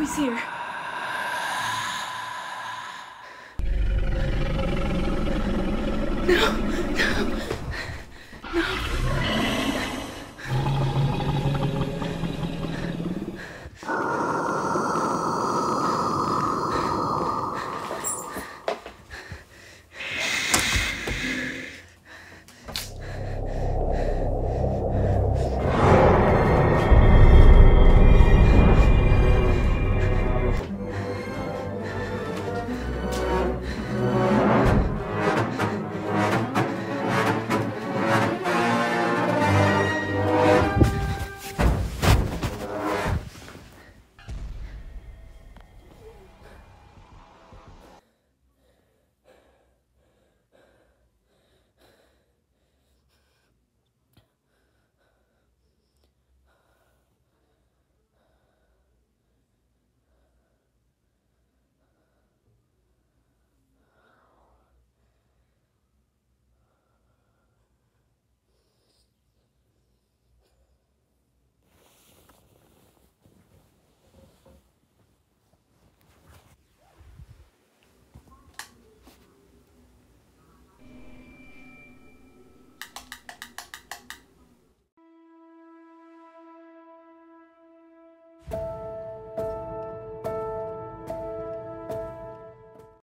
always here. No!